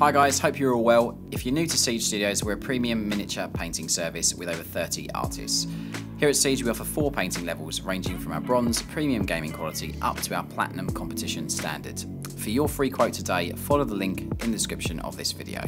Hi guys, hope you're all well. If you're new to Siege Studios, we're a premium miniature painting service with over 30 artists. Here at Siege, we offer four painting levels ranging from our bronze premium gaming quality up to our platinum competition standard. For your free quote today, follow the link in the description of this video.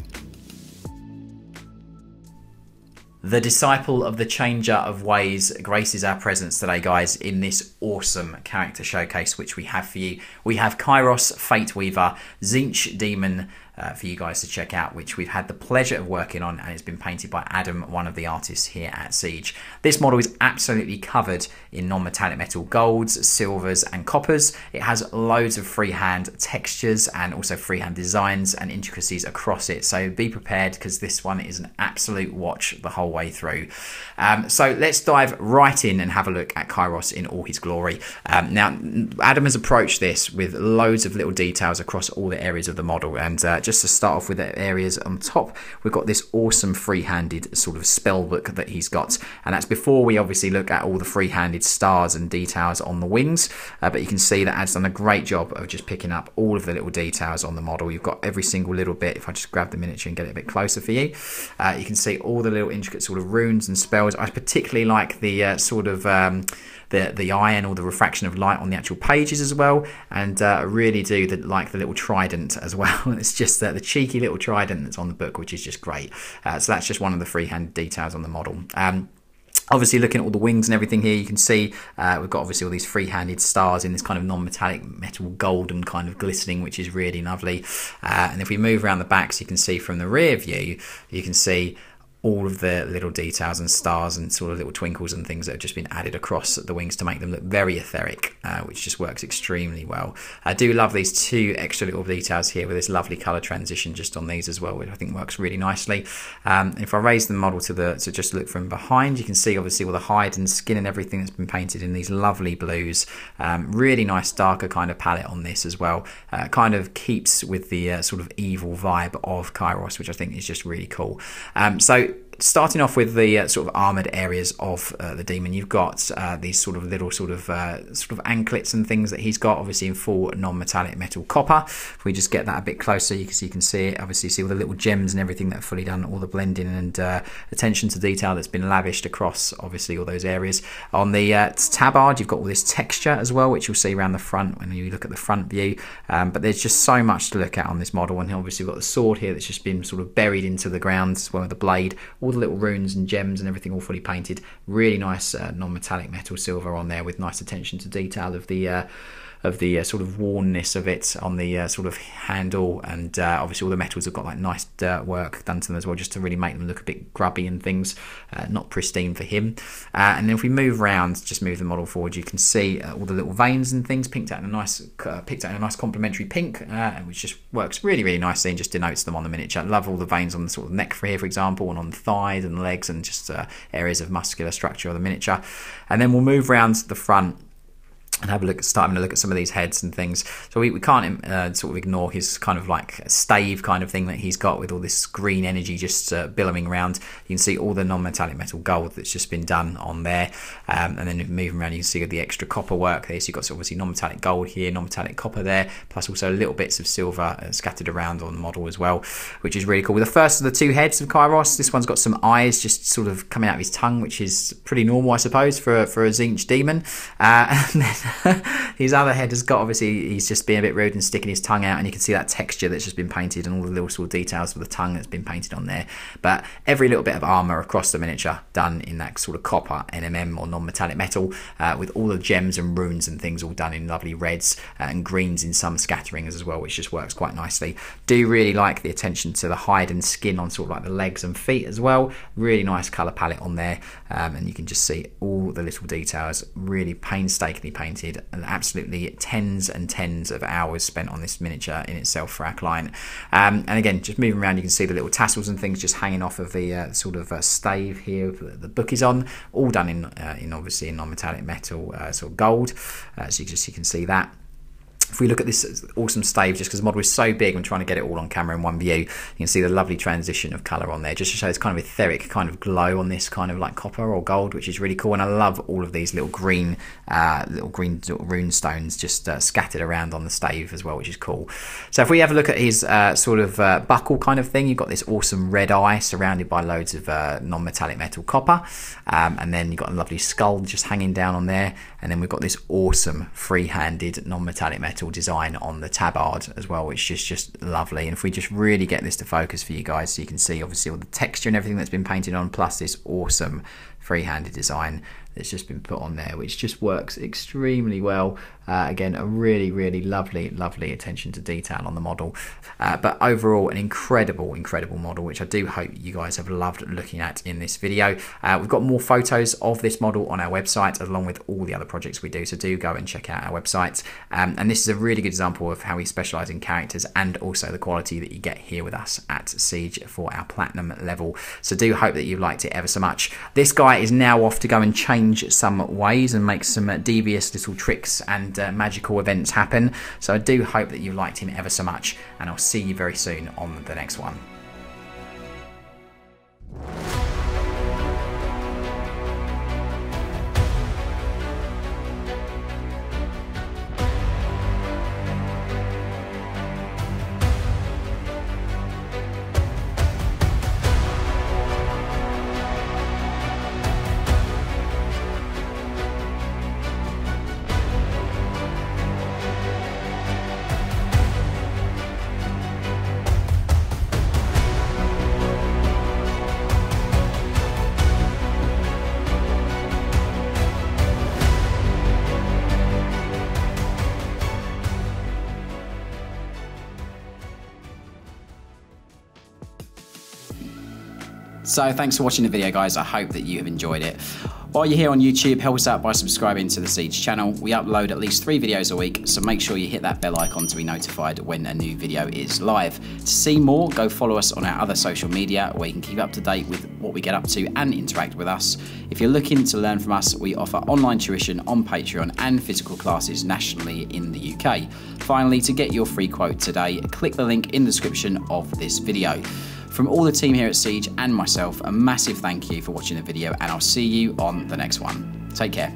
The disciple of the changer of ways graces our presence today, guys, in this awesome character showcase which we have for you. We have Kairos, Fateweaver, Tzeentch Demon, uh, for you guys to check out, which we've had the pleasure of working on, and it's been painted by Adam, one of the artists here at Siege. This model is absolutely covered in non-metallic metal golds, silvers, and coppers. It has loads of freehand textures and also freehand designs and intricacies across it. So be prepared because this one is an absolute watch the whole way through. Um, so let's dive right in and have a look at Kairos in all his glory. Um, now, Adam has approached this with loads of little details across all the areas of the model, and uh, just to start off with the areas on top, we've got this awesome free-handed sort of spell book that he's got, and that's before we obviously look at all the free-handed stars and details on the wings. Uh, but you can see that Ad's done a great job of just picking up all of the little details on the model. You've got every single little bit. If I just grab the miniature and get it a bit closer for you, uh, you can see all the little intricate sort of runes and spells. I particularly like the uh, sort of um, the the iron or the refraction of light on the actual pages as well. And uh, really do the, like the little trident as well. it's just uh, the cheeky little trident that's on the book, which is just great. Uh, so that's just one of the freehand details on the model. Um, Obviously, looking at all the wings and everything here, you can see uh, we've got obviously all these free-handed stars in this kind of non-metallic metal golden kind of glistening, which is really lovely. Uh, and if we move around the back, so you can see from the rear view, you can see all of the little details and stars and sort of little twinkles and things that have just been added across the wings to make them look very etheric, uh, which just works extremely well. I do love these two extra little details here with this lovely color transition just on these as well, which I think works really nicely. Um, if I raise the model to the to just look from behind, you can see obviously all the hide and skin and everything that's been painted in these lovely blues. Um, really nice darker kind of palette on this as well. Uh, kind of keeps with the uh, sort of evil vibe of Kairos, which I think is just really cool. Um, so Bye starting off with the uh, sort of armored areas of uh, the demon, you've got uh, these sort of little sort of uh, sort of anklets and things that he's got, obviously in full non-metallic metal copper. If we just get that a bit closer, you can see, you can see it. Obviously, see all the little gems and everything that are fully done, all the blending and uh, attention to detail that's been lavished across, obviously all those areas. On the tabard, you've got all this texture as well, which you'll see around the front when you look at the front view. Um, but there's just so much to look at on this model, and obviously we've got the sword here that's just been sort of buried into the ground as well with the blade. All the little runes and gems and everything all fully painted. Really nice uh, non-metallic metal silver on there with nice attention to detail of the uh, of the uh, sort of wornness of it on the uh, sort of handle, and uh, obviously all the metals have got like nice dirt work done to them as well, just to really make them look a bit grubby and things, uh, not pristine for him. Uh, and then if we move around, just move the model forward, you can see uh, all the little veins and things picked out in a nice, picked out in a nice complementary pink, which just works really really nicely and just denotes them on the miniature. I love all the veins on the sort of neck for here, for example, and on the thighs and legs, and just areas of muscular structure of the miniature. And then we'll move around to the front and have a look, start having a look at some of these heads and things. So we, we can't uh, sort of ignore his kind of like stave kind of thing that he's got with all this green energy just uh, billowing around. You can see all the non-metallic metal gold that's just been done on there. Um, and then moving around, you can see the extra copper work there. So you've got obviously non-metallic gold here, non-metallic copper there, plus also little bits of silver uh, scattered around on the model as well, which is really cool. With the first of the two heads of Kairos, this one's got some eyes just sort of coming out of his tongue, which is pretty normal, I suppose, for, for a Tzeentch demon. Uh, and then his other head has got obviously he's just being a bit rude and sticking his tongue out, and you can see that texture that's just been painted and all the little sort of details of the tongue that's been painted on there. But every little bit of armor across the miniature done in that sort of copper NMM or non-metallic metal, uh, with all the gems and runes and things all done in lovely reds uh, and greens in some scatterings as well, which just works quite nicely. Do really like the attention to the hide and skin on sort of like the legs and feet as well. Really nice color palette on there, um, and you can just see all the little details, really painstakingly painted absolutely tens and tens of hours spent on this miniature in itself for our client. Um, and again, just moving around, you can see the little tassels and things just hanging off of the uh, sort of uh, stave here the book is on, all done in, uh, in obviously in non-metallic metal, uh, sort of gold. Uh, so you just you can see that. If we look at this awesome stave, just because the model is so big, I'm trying to get it all on camera in one view. You can see the lovely transition of color on there, just to show this kind of etheric kind of glow on this kind of like copper or gold, which is really cool. And I love all of these little green, uh, little green rune stones just uh, scattered around on the stave as well, which is cool. So if we have a look at his uh, sort of uh, buckle kind of thing, you've got this awesome red eye surrounded by loads of uh, non-metallic metal copper, um, and then you've got a lovely skull just hanging down on there, and then we've got this awesome free-handed non-metallic metal design on the tabard as well, which is just lovely. And if we just really get this to focus for you guys, so you can see obviously all the texture and everything that's been painted on, plus this awesome free-handed design that's just been put on there, which just works extremely well. Uh, again, a really, really lovely, lovely attention to detail on the model. Uh, but overall, an incredible, incredible model, which I do hope you guys have loved looking at in this video. Uh, we've got more photos of this model on our website, along with all the other projects we do. So do go and check out our website. Um, and this is a really good example of how we specialize in characters and also the quality that you get here with us at Siege for our platinum level. So do hope that you liked it ever so much. This guy is now off to go and change some ways and make some devious little tricks and uh, magical events happen. So I do hope that you liked him ever so much, and I'll see you very soon on the next one. So thanks for watching the video guys, I hope that you have enjoyed it. While you're here on YouTube, help us out by subscribing to the Siege channel. We upload at least three videos a week, so make sure you hit that bell icon to be notified when a new video is live. To see more, go follow us on our other social media where you can keep up to date with what we get up to and interact with us. If you're looking to learn from us, we offer online tuition on Patreon and physical classes nationally in the UK. Finally, to get your free quote today, click the link in the description of this video. From all the team here at Siege and myself, a massive thank you for watching the video, and I'll see you on the next one. Take care.